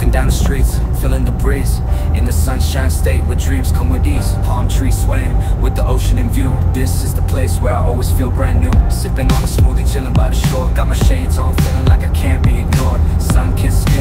Walking down the streets, feeling the breeze. In the sunshine state where dreams come with ease. Palm trees swaying with the ocean in view. This is the place where I always feel brand new. Sipping on a smoothie, chilling by the shore. Got my shades on, feeling like I can't be ignored. Sun-kissed skin,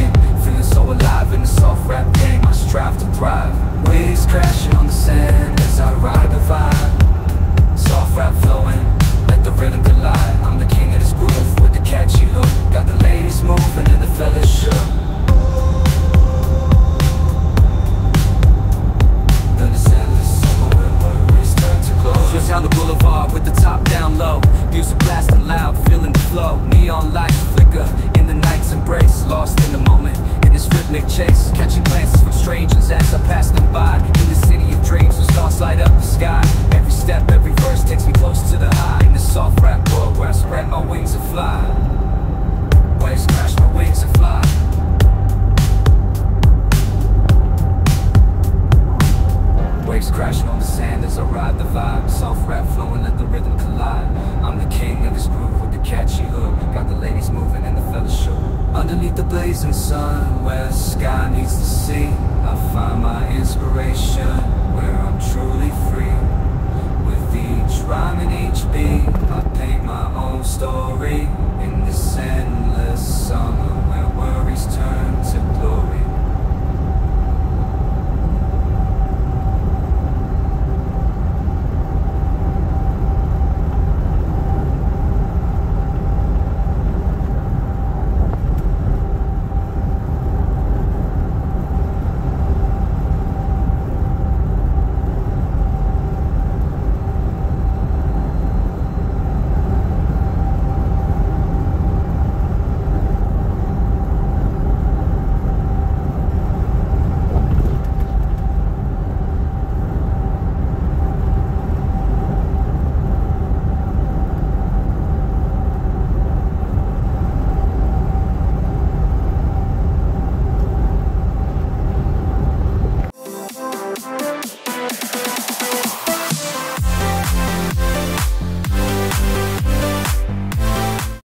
down the boulevard with the top down low. Music blasting loud, feeling the flow. Neon lights Waves crashing on the sand as I ride the vibe. Soft rap flowing, let the rhythm collide. I'm the king of this groove with the catchy hook. Got the ladies moving and the fellas shook. Underneath the blazing sun, where the sky meets the sea I find my inspiration, where I'm truly free